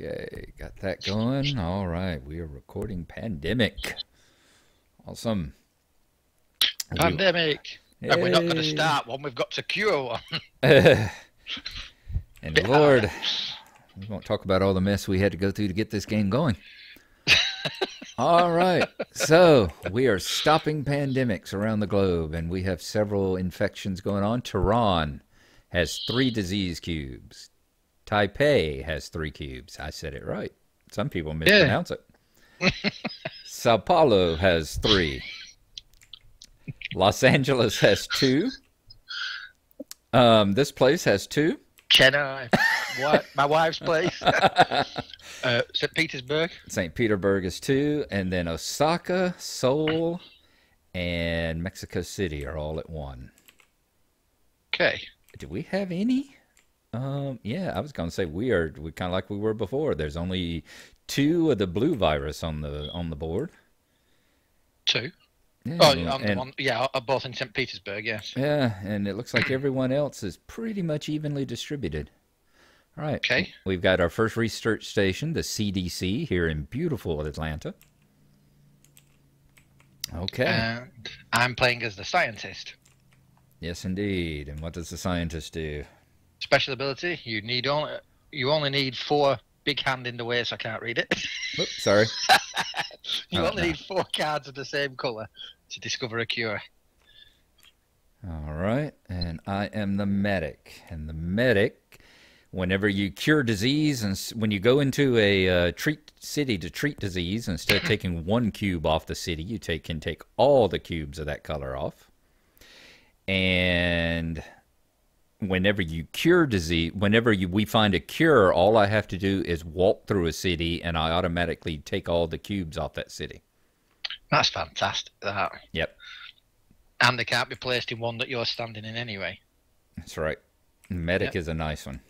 Okay, got that going. All right, we are recording Pandemic. Awesome. We- Pandemic. And we're not going to start one. We've got to cure one. and Lord, we won't talk about all the mess we had to go through to get this game going. all right, so we are stopping pandemics around the globe, and we have several infections going on. Tehran has three disease cubes. Taipei has three cubes. I said it right. Some people mispronounce it. Sao Paulo has three. Los Angeles has two. Um, this place has two. Chennai. What? My wife's place. uh, St. Petersburg. St. Petersburg is two, and then Osaka, Seoul, and Mexico City are all at one. Okay. Do we have any? Um, yeah, I was gonna say we are. We kind of like we were before. There's only two of the blue virus on the on the board. Two. Yeah, Oh, and- on the and- one. Yeah, uh, both in St. Petersburg, yes. Yeah, and it looks like everyone else is pretty much evenly distributed. All right. Okay. We've got our first research station, the CDC, here in beautiful Atlanta. Okay. And I'm playing as the scientist. yes, indeed. And what does the scientist do? Special ability. You need only. You only need four. Big hand in the way, so I can't read it. Oops, sorry. you Oh, only no. need four cards of the same color to discover a cure. All right. And I am the medic. And the medic, whenever you cure disease, and when you go into a uh, treat city to treat disease, instead of taking one cube off the city, you take can take all the cubes of that color off. And whenever you cure disease, whenever you, we find a cure, all I have to do is walk through a city, and I automatically take all the cubes off that city. That's fantastic. That. Yep, And they can't be placed in one that you're standing in anyway. that's right. Medic is a nice one.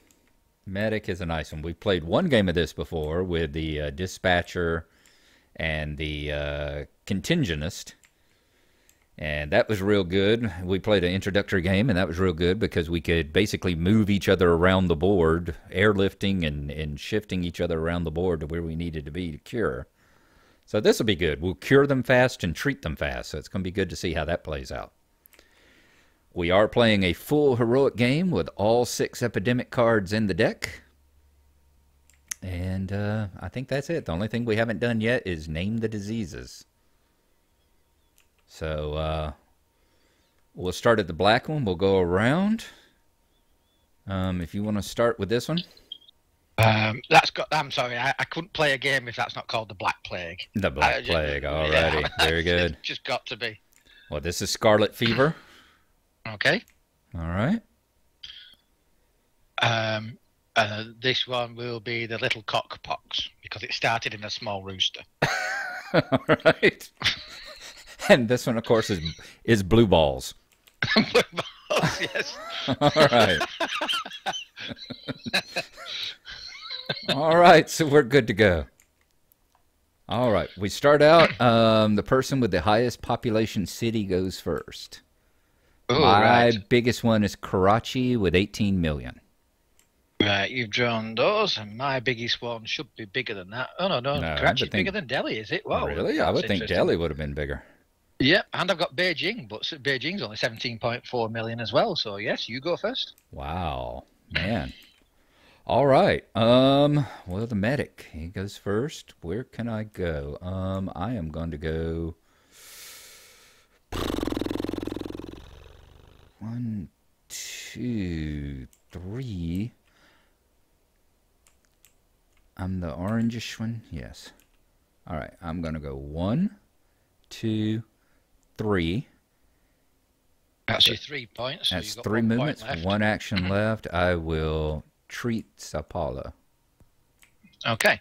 Medic is a nice one. We've played one game of this before with the uh, dispatcher and the uh, contingentist, and that was real good. We played an introductory game, and that was real good because we could basically move each other around the board, airlifting and, and shifting each other around the board to where we needed to be to cure. So this will be good. We'll cure them fast and treat them fast. So it's going to be good to see how that plays out. We are playing a full heroic game with all six epidemic cards in the deck. And uh, I think that's it. The only thing we haven't done yet is name the diseases. So uh, we'll start at the black one. We'll go around. Um, if you want to start with this one, Um, that's got. I'm sorry, I, I couldn't play a game if that's not called the Black Plague. the Black I- Plague. yeah, Alrighty, very it's good. just got to be. Well, this is Scarlet Fever. Okay. All right. Um, uh, this one will be the little Cockpox because it started in a small rooster. All right. And this one, of course, is is blue balls. blue balls, yes. All right. All right, so we're good to go. All right, we start out. Um, the person with the highest population city goes first. Oh, My right. biggest one is Karachi with 18 million. Right, you've drawn those, and my biggest one should be bigger than that. Oh no, no, No, Karachi's think- bigger than Delhi, is it? Wow, really? I would think. Delhi would have been bigger. Yep, and I've got Beijing, but Beijing's only 17.4 million as well. So yes, you go first. Wow, man. All right. Um. Well, the medic he goes first. Where can I go? Um. I am going to go. One, two, three. I'm the orangish one. Yes. All right. I'm going to go one, two, three. That's your three points. so That's three one movements, one action left. I will treat Sao Paulo. Okay,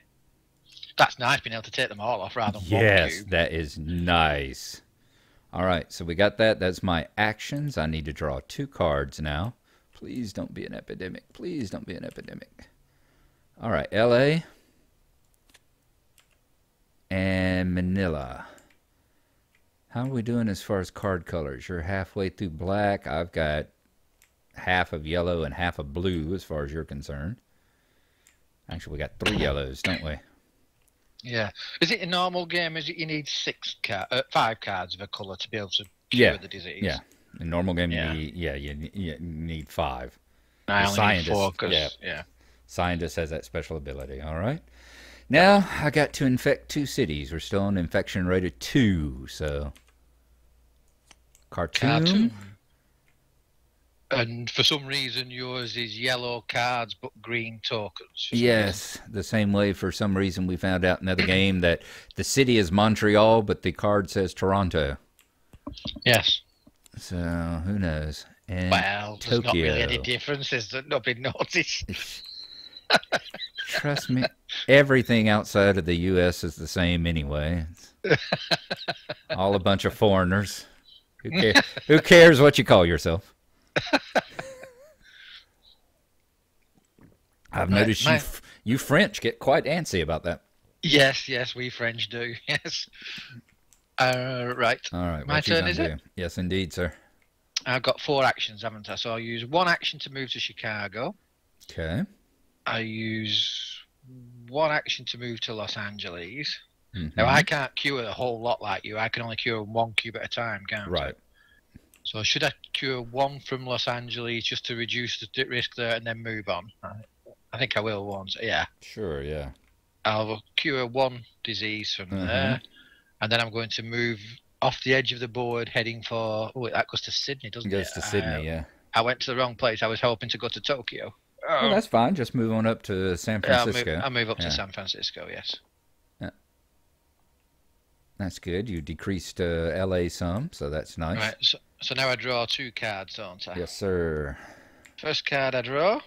that's nice being able to take them all off rather than one Yes, that is nice. All right, so we got that. That's my actions. I need to draw two cards now. Please don't be an epidemic. Please don't be an epidemic. All right, LA and Manila. How are we doing as far as card colors? You're halfway through black. I've got half of yellow and half of blue as far as you're concerned. Actually, we got three yellows, don't we? Yeah. Is it a normal game? Is it you need six car, uh, five cards of a colour to be able to cure Yeah, the disease? Yeah. In normal game, Yeah. you need, yeah, you, you need five. I The only need scientist, four yeah. yeah. Scientist has that special ability. All right. Now I got to infect two cities. We're still on infection rate of two. So Khartoum. Khartoum. And for some reason, yours is yellow cards but green tokens. Yes, the same way for some reason we found out in another game that the city is Montreal, but the card says Toronto. Yes. So who knows? And Well, there's not really any Tokyo. differences that nobody noticed. trust me, everything outside of the U.S. is the same anyway. It's all a bunch of foreigners. Who, care, who cares what you call yourself? I've noticed you, my- f- you French get quite antsy about that. Yes, yes, we French do. Yes. Uh, right. All right, My turn, is it? Yes, indeed, sir. I've got four actions, haven't I? So I'll use one action to move to Chicago. Okay. I use one action to move to Los Angeles. Mhm. Now I can't cure a whole lot like you. I can only cure one cube at a time, can't I? Right. So should I cure one from Los Angeles just to reduce the risk there and then move on? I, think I will once. Yeah, Sure. Yeah. I'll cure one disease from Mhm. there, and then I'm going to move off the edge of the board, heading for. Oh, that goes to Sydney, doesn't It goes it? to Sydney. Uh, yeah. I went to the wrong place. I was hoping to go to Tokyo. Well, Oh, that's fine. Just move on up to San yeah, I'll move, Francisco. I'll move up Yeah. to San Francisco. Yes. That's good. You decreased uh, L.A. some, so that's nice. Right. So, so now I draw two cards, don't I? Yes, sir. First card I draw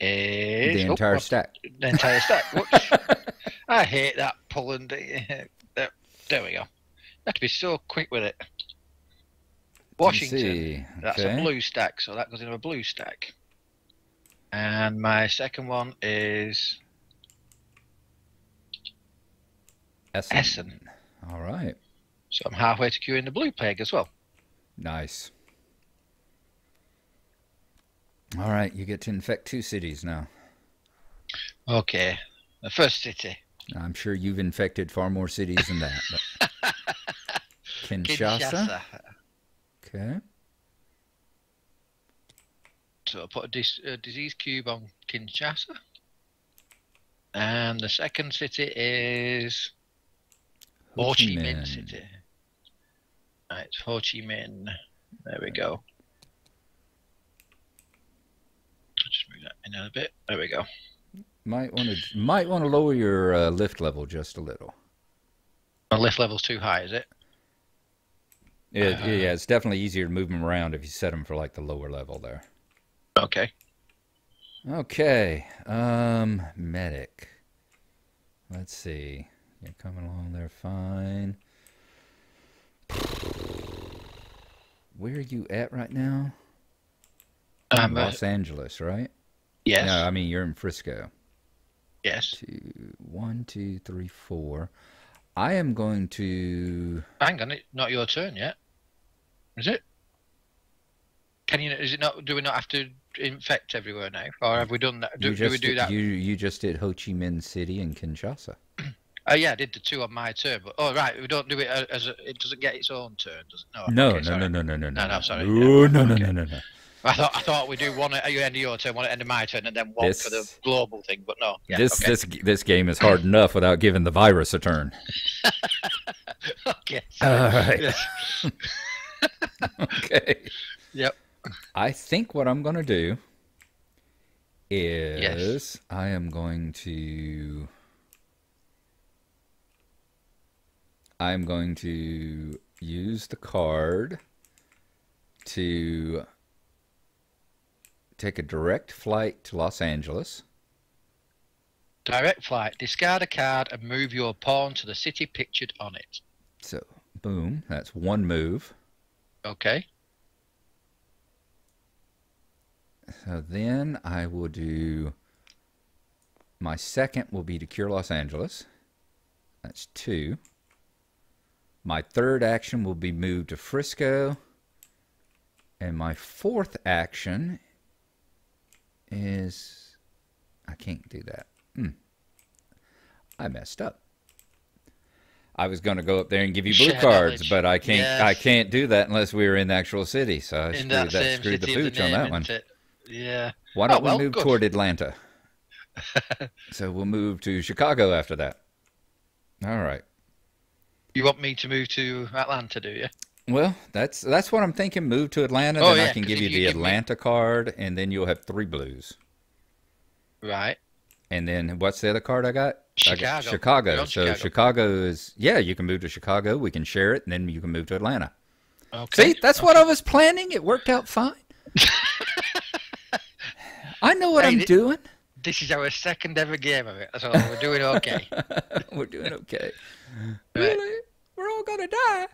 is The oh, entire what's- stack. the entire stack. Whoops. I hate that pulling. The, there, there we go. You have to be so quick with it. Washington. That's Okay. a blue stack, so that goes into a blue stack. And my second one is Essen. Essen. All right. So I'm halfway to queuing the blue peg as well. Nice. All right. You get to infect two cities now. Okay. The first city. I'm sure you've infected far more cities than that. Kinshasa. Kinshasa. Okay. So I'll put a dis- uh, disease cube on Kinshasa. And the second city is Ho Chi Minh City. Right, Ho Chi Minh. There we go. Just move that in a bit. There we go. Might want to might want to lower your uh, lift level just a little. My lift level's too high, is it? It, Uh, yeah, it's definitely easier to move them around if you set them for like the lower level there. Okay. Okay. Um, medic. Let's see. You're coming along there fine. Where are you at right now? Um, uh, Los Angeles, right? yes. No, I mean you're in Frisco. Yes. Two, one, two, three, four. I am going to. Hang on, it's not your turn yet. Is it? Can you? Is it not? Do we not have to infect everywhere now, or have we done that? Do, you do we do that? You you just did Ho Chi Minh City and Kinshasa. Oh yeah, I did the two on my turn, but oh right, we don't do it as, as a, it doesn't get its own turn, does it? No, No, okay, no, no, no, no, no, no, no, sorry, No, no, no, okay. no, no, no. I thought I thought we do one at the end of your turn, one at the end of my turn, and then one for the global thing. But no, yeah, this okay. this this game is hard enough without giving the virus a turn. okay. All right. Yes. okay. Yep. I think what I'm going to do is I am going to I'm going to use the card to take a direct flight to Los Angeles. Direct flight. Discard a card and move your pawn to the city pictured on it. So, boom, that's one move. Okay. So then I will do my second will be to cure Los Angeles. That's two. My third action will be moved to Frisco. And my fourth action is I can't do that. Hmm. I messed up. I was going to go up there and give you blue cards, but I can't. I can't do that unless we were in the actual city. So I screwed that that, screwed the pooch on that one. Yeah. Why Oh, don't well, we move good. toward Atlanta? so we'll move to Chicago after that. All right. You want me to move to Atlanta, do you? Well, that's that's what I'm thinking. Move to Atlanta, Oh, then I can give you you the give me- Atlanta card, and then you'll have three blues. Right. And then what's the other card I got? I got Chicago. Chicago. So Chicago. Chicago. is yeah. You can move to Chicago. We can share it, and then you can move to Atlanta. Okay. See, that's what I was planning. It worked out fine. I know what Hey, I'm thi- doing. This is our second ever game of it, so we're doing okay. We're doing okay. Right. Really? We're all gonna die.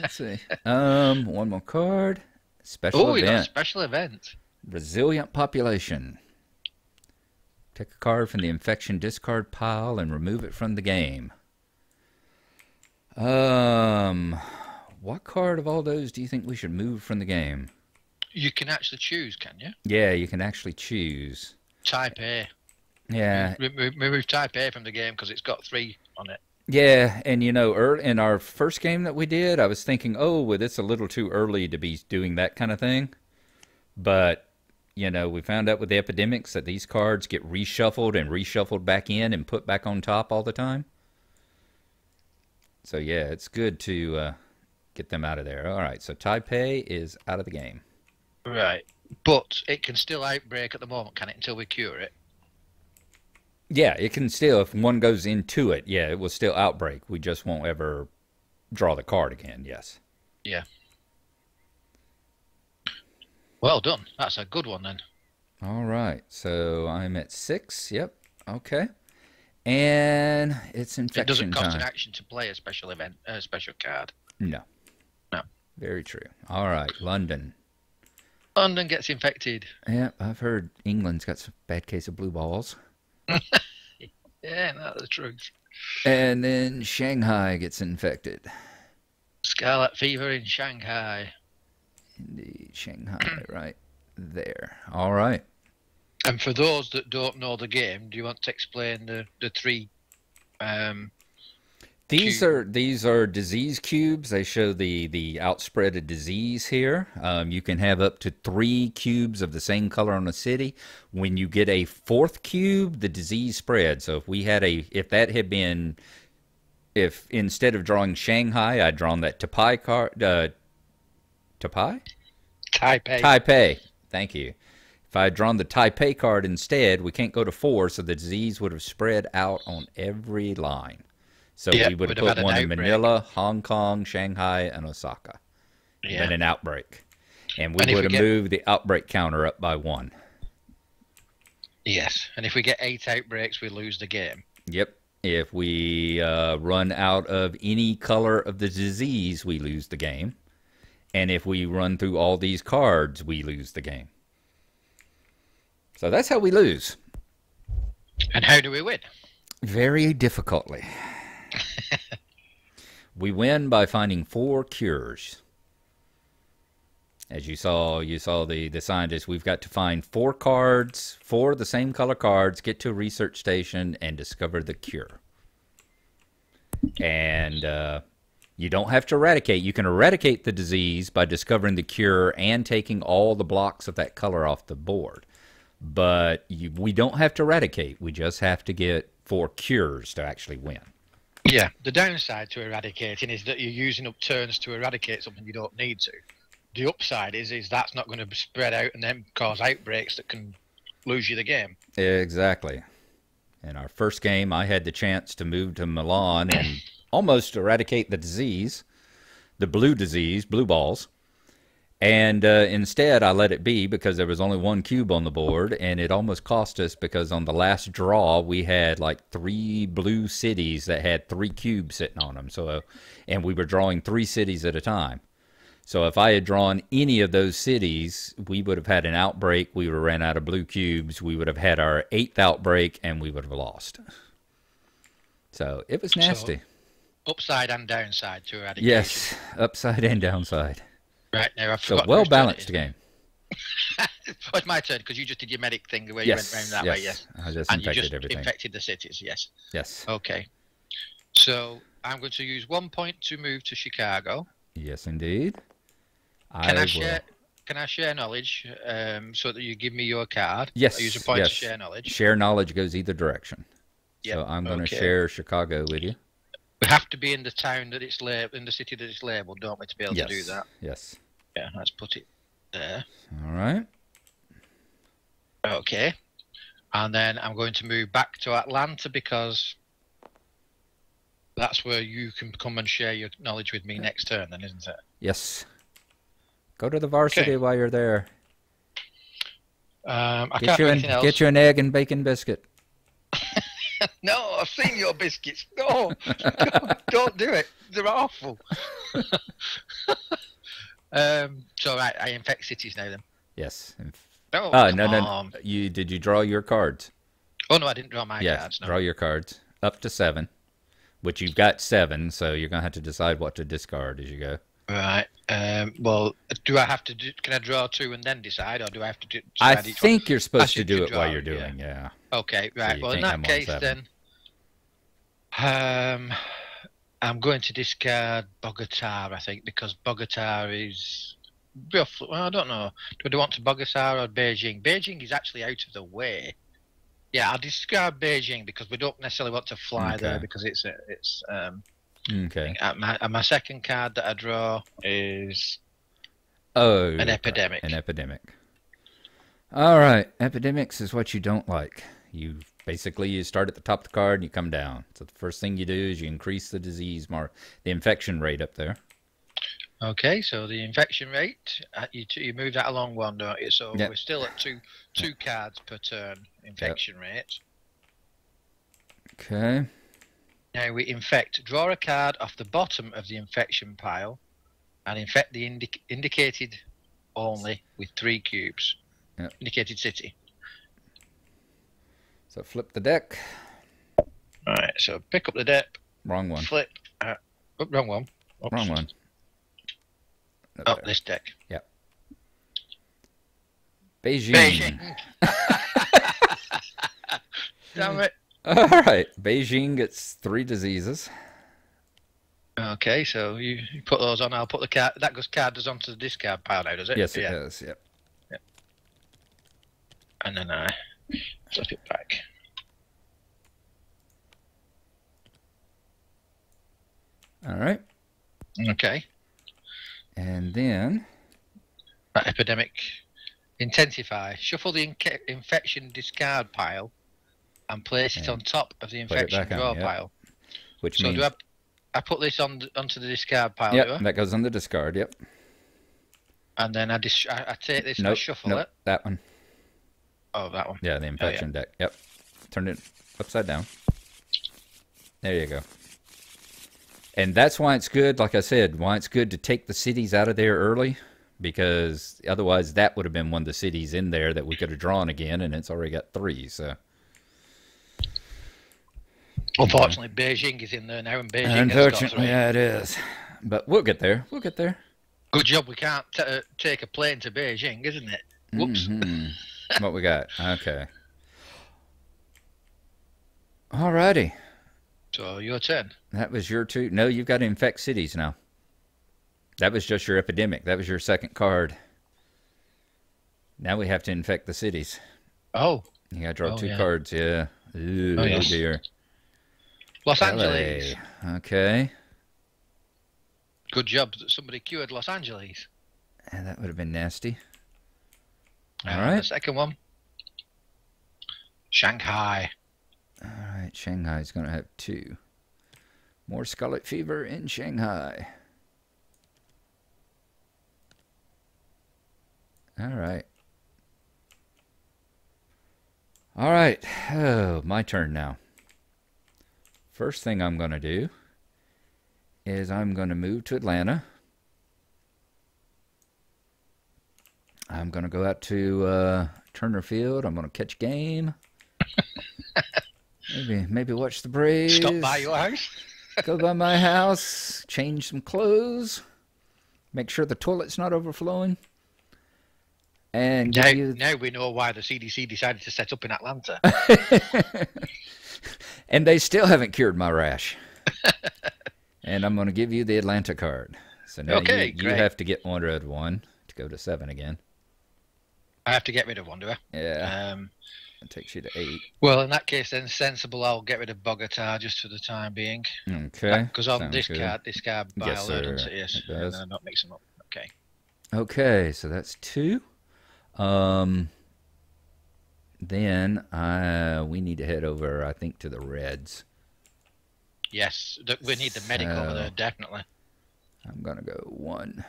Let's see. Um, one more card. Special event. oh, we got event. special event. Resilient population. Take a card from the infection discard pile and remove it from the game. Um, what card of all those do you think we should move from the game? You can actually choose, can you? Yeah, you can actually choose. Taipei. Yeah, Remove, remove Taipei from the game because it's got three on it. yeah, and you know, ear in our first game that we did, I was thinking, oh, well, it's a little too early to be doing that kind of thing. But you know, we found out with the epidemics that these cards get reshuffled and reshuffled back in and put back on top all the time. So yeah, it's good to uh, get them out of there. All right, so Taipei is out of the game. Right. But it can still outbreak at the moment, can it, until we cure it? Yeah, it can still, if one goes into it, yeah, it will still outbreak. We just won't ever draw the card again. Yes. Yeah. Well done. That's a good one then. All right, so I'm at six. Yep. Okay. And it's infection It doesn't cost time. an action to play a special event, a special card. No. No. Very true. All right, London. London gets infected. Yeah, I've heard England's got some bad case of blue balls. Yeah, that's the truth. And then Shanghai gets infected. Scarlet fever in Shanghai. Indeed, Shanghai, right there. All right. And for those that don't know the game, do you want to explain the, the three? Um, These Cube. are these are disease cubes. They show the the outspread of disease here. Um, you can have up to three cubes of the same color on a city. When you get a fourth cube, the disease spreads. So if we had a if that had been if instead of drawing Shanghai, I'd drawn that Taipei card. Uh, Taipei. Taipei. Taipei. Thank you. If I had drawn the Taipei card instead, we can't go to four, so the disease would have spread out on every line. So Yeah, we would have put one in outbreak. Manila, Hong Kong, Shanghai, and Osaka. yeah. Then an outbreak. And we And would have get- moved the outbreak counter up by one. Yes. And if we get eight outbreaks, we lose the game. Yep. If we uh, run out of any color of the disease, we lose the game. And if we run through all these cards, we lose the game. So that's how we lose. And how do we win? Very difficultly. We win by finding four cures. As you saw, you saw the the scientists. We've got to find four cards, four of the same color cards, get to a research station, and discover the cure. And uh, you don't have to eradicate. You can eradicate the disease by discovering the cure and taking all the blocks of that color off the board. But you, we don't have to eradicate. We just have to get four cures to actually win. Yeah. The downside to eradicating is that you're using up turns to eradicate something you don't need to. The upside is is that's not going to spread out and then cause outbreaks that can lose you the game. Exactly. In our first game, I had the chance to move to Milan and almost eradicate the disease, the blue disease, blue balls. And uh, instead, I let it be because there was only one cube on the board, and it almost cost us because on the last draw we had like three blue cities that had three cubes sitting on them. So, and we were drawing three cities at a time. So if I had drawn any of those cities, we would have had an outbreak. We would have ran out of blue cubes. We would have had our eighth outbreak, and we would have lost. So it was nasty. Upside and downside to eradication. yes, upside and downside. Right now, I've So forgotten well whose turn it balanced game. oh, it's my turn because you just did your medic thing where yes. you went round that yes. way. Yes. I just And you infected just everything. infected the cities. Yes. yes. Okay. So I'm going to use one point to move to Chicago. Yes, indeed. Can I, will. share? Can I share knowledge um, so that you give me your card? Yes, I use a point yes. to share knowledge. Share knowledge goes either direction. Yep, So I'm going to okay. share Chicago with you. We have to be in the town that it's labeled, in the city that it's labeled, don't we, to be able yes. to do that? Yes. Yeah, let's put it there. All right. Okay. And then I'm going to move back to Atlanta because that's where you can come and share your knowledge with me next turn, then, isn't it? Yes. Go to the Varsity Okay. while you're there. Um, I Get can't you, an, get you an egg and bacon biscuit. No, I've seen your biscuits. No, don't, don't do it. They're awful. um, so right, I infect cities now then. Yes. Inf- Oh, come no, no. on. You did you draw your cards? Oh no, I didn't draw my yes. cards. No. Draw your cards up to seven, which you've got seven, so you're gonna have to decide what to discard as you go. Right. Um, well, do I have to? Do, can I draw two and then decide, or do I have to do? I think you're supposed to do it while you're doing. Yeah. one? Okay. Right. you well, in that case, then, um, I'm going to discard Bogota. I think because Bogota is roughly. Well, I don't know. Do I want to Bogota or Beijing? Beijing is actually out of the way. Yeah, I'll discard Beijing because we don't necessarily want to fly there because it's it's um. Okay. uh, my, uh, my second card that I draw is Oh. an epidemic. An epidemic. All right. Epidemics is what you don't like. You basically you start at the top of the card and you come down. So the first thing you do is you increase the disease mark, the infection rate up there. Okay, so the infection rate, uh, you, t- you move that along one, don't you? So Yep. we're still at two two cards per turn infection rate. Okay. Now we infect. Draw a card off the bottom of the infection pile, and infect the indic- indicated only with three cubes. Yep. Indicated city. So flip the deck. All right. So pick up the deck, Wrong one. flip. Uh, oh, wrong one. Oops. Wrong one. Up Oh, this deck. Beijing. Beijing. Damn it. All right. Beijing gets three diseases. Okay, so you, you put those on. I'll put the card. That goes card does onto the discard pile now, does it? Yes, it yeah. does. Yep. And then I flip it back. All right. Okay. And then That epidemic intensify. Shuffle the inca- infection discard pile and place it on top of the infection back on, draw yep. pile. which So means do I? I put this on onto the discard pile, I? that goes on the discard. Yep. and then I, dis- I, I take this and I Nope. shuffle nope. it. That one. Oh, that one. Yeah, the infection deck. Yep. Turn it upside down. There you go. And that's why it's good, like I said, why it's good to take the cities out of there early, because otherwise that would have been one of the cities in there that we could have drawn again, and it's already got three. So Unfortunately, Beijing is in there now, and Beijing unfortunately, yeah, it is. But we'll get there. We'll get there. Good job we can't t- uh, take a plane to Beijing, isn't it? Whoops. Mhm. What we got? Okay. Alrighty. So your turn. That was your two. No, you've got to infect cities now. That was just your epidemic. That was your second card. Now we have to infect the cities. Oh, You got to draw Oh, two yeah. cards. Yeah. Ooh, Oh, oh yes. dear. Los Angeles. LA. Okay. Good job that somebody cured Los Angeles. And that would have been nasty. Uh, All And. The second one. Shanghai. All right. Shanghai's going to have two. More scarlet fever in Shanghai. All right. All right. Oh, my turn now. First thing I'm going to do is I'm going to move to Atlanta. I'm going to go out to uh, Turner Field. I'm going to catch game. maybe maybe watch the Braves. Stop by your house. go by my house, change some clothes, make sure the toilet's not overflowing. and Now, you now we know why the CDC decided to set up in Atlanta. and they still haven't cured my rash. and I'm going to give you the Atlanta card. So now Okay, you, you have to get one red one to go to seven again. I have to get rid of one, do I? Yeah, Um, it takes you to eight. well, in that case, then sensible. I'll get rid of Bogota just for the time being. Okay. Because sounds this good. card, this card by Yes, alert, doesn't sir, it? Yes. And, uh, not mix them up. Okay. Okay, so that's two. Um, then uh, we need to head over, I think, to the Reds. Yes, we need the medic over there definitely. I'm gonna go one,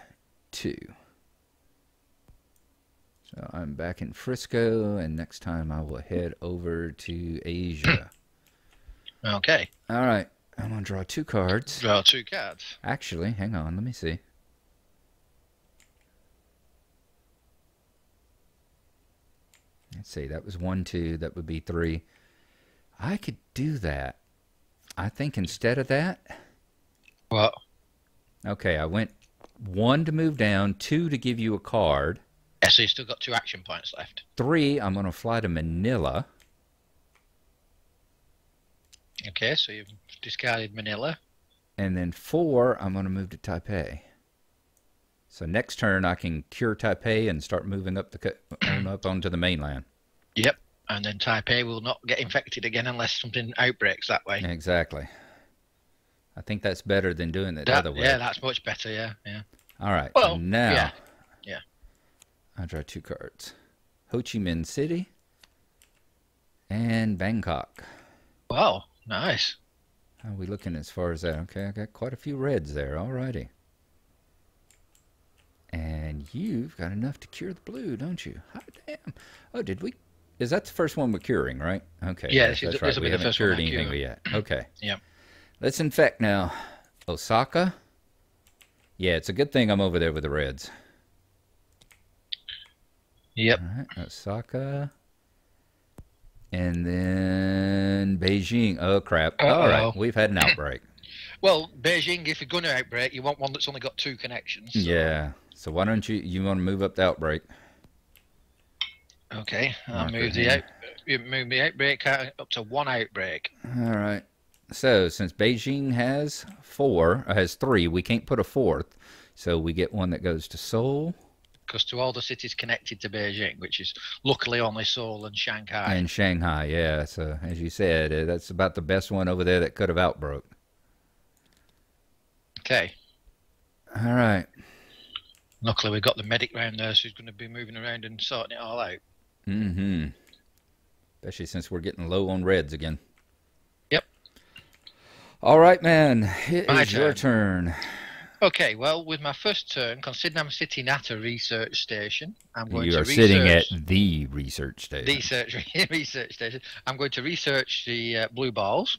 two. So I'm back in Frisco, and next time I will head over to Asia. Okay. All right, I'm gonna draw two cards. Draw two cards. Actually, hang on, let me see. Let's see, that was one, two, that would be three. I could do that. I think instead of that, What? okay, I went one to move down, two to give you a card, Yeah, so you've still got two action points left. three, I'm going to fly to Manila, Okay, so you've discarded Manila. and then four, I'm going to move to Taipei. So next turn, I can cure Taipei and start moving up the on um, up onto the mainland. Yep. And then Taipei will not get infected again unless something outbreaks that way. Exactly. I think that's better than doing it the other way. yeah, that's much better. Yeah, yeah. All right. Well, now, yeah, yeah. I draw two cards: Ho Chi Minh City and Bangkok. Wow, nice. How are we looking as far as that? Okay, I got quite a few reds there. All righty. And you've got enough to cure the blue, don't you? Hot damn. Oh, did we? Is that the first one we're curing, right? Okay. Yeah, yes, that's right. We the haven't first one cured anything cure. yet. Okay. Yep. Let's infect now. Osaka. Yeah, it's a good thing I'm over there with the Reds. Yep. Right, Osaka. And then Beijing. Oh, crap. All right, we've had an outbreak. Well, Beijing, if you're going to outbreak, you want one that's only got two connections. so- Yeah. So why don't you, you want to move up the outbreak? Okay, I'll Marker move the out, move the outbreak up to one outbreak. All right. So since Beijing has four, uh, has three, we can't put a fourth. So we get one that goes to Seoul Because to all the cities connected to Beijing, which is luckily only Seoul and Shanghai. and Shanghai. Yeah. So as you said, uh, that's about the best one over there that could have outbroke. okay. All right. Luckily, we've got the medic round there, so he's going to be moving around and sorting it all out. Mm-hmm. Especially since we're getting low on reds again. Yep. All right, man. It My is your turn. Okay, well, with my first turn, considering I'm sitting at a research station, I'm going You to are sitting at the research station. research research station. I'm going to research the uh, blue balls,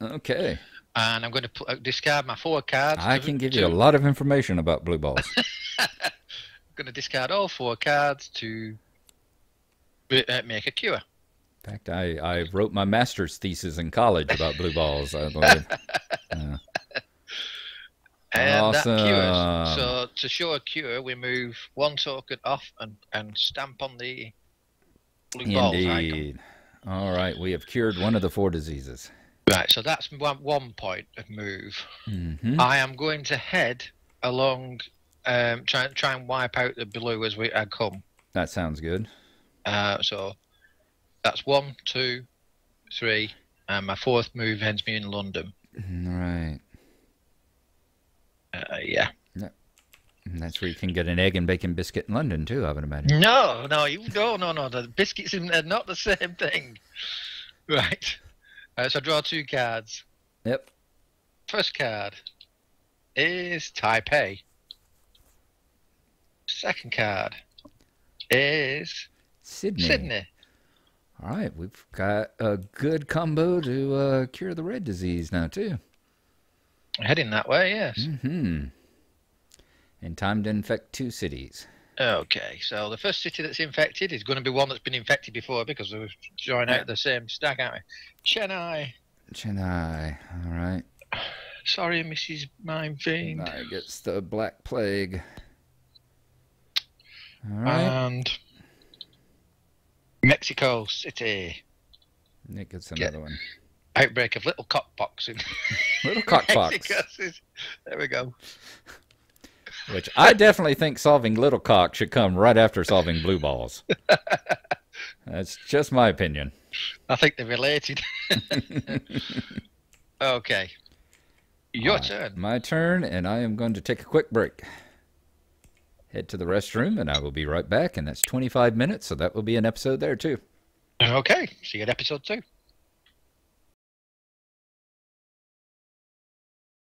Okay. and I'm going to uh, discard my four cards. I to- can give to- you a lot of information about blue balls. I'm going to discard all four cards to uh, make a cure. In fact, I, I wrote my master's thesis in college about blue balls, I believe. Uh, And that cures. So to show a cure, we move one token off and, and stamp on the blue indeed. All right, we have cured one of the four diseases. Right, so that's one, one point of move. hmm I am going to head along, um, try try and wipe out the blue as we I come. That sounds good. Uh, so that's one, two, three, and my fourth move ends me in London. All right. Uh, yeah. And that's where you can get an egg and bacon biscuit in London, too, I would imagine. No, no, you no, no, no. The biscuits in there not the same thing. Right. Uh, so draw two cards. Yep. First card is Taipei. Second card is Sydney. Sydney. All right, we've got a good combo to uh, cure the red disease now, too. Heading that way, yes. hmm And time to infect two cities. Okay, so the first city that's infected is going to be one that's been infected before because we're drawing out the same stack, aren't we? Chennai. Chennai. All right. Sorry, Mrs. Mindfiend. Chennai gets the Black Plague. All right. And Mexico City. Nick gets another one. Outbreak of little cockpox in Little cockpox. There we go. Which I definitely think solving little cock should come right after solving blue balls. That's just my opinion. I think they're related. okay. Your right, turn. My turn, and I am going to take a quick break. Head to the restroom, and I will be right back. And that's 25 minutes, so that will be an episode there too. Okay. See you at episode two.